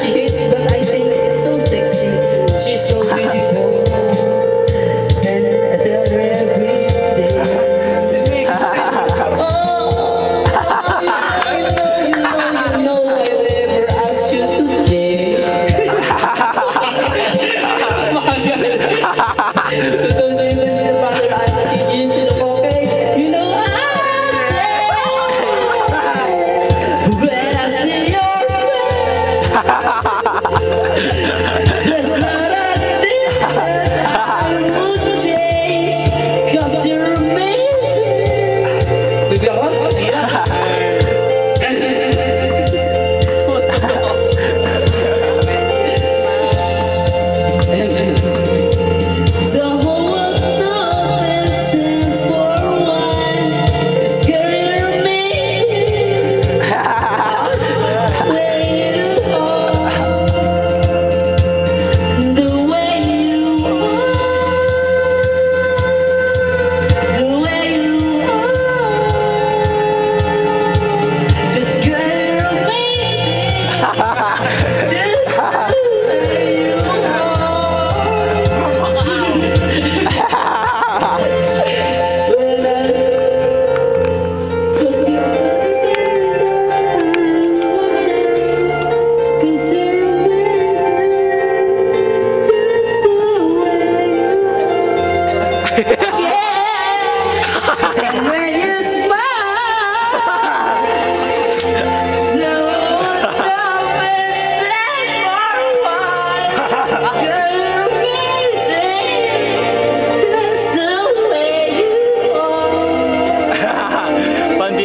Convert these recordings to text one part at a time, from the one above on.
she dates but I think it's so sexy. She's so beautiful. and I tell her every day. oh, I know, you know, you know, I never asked you to don't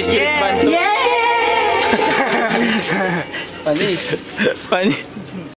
Yeah. Bandung. Yeah. Panis. Panis.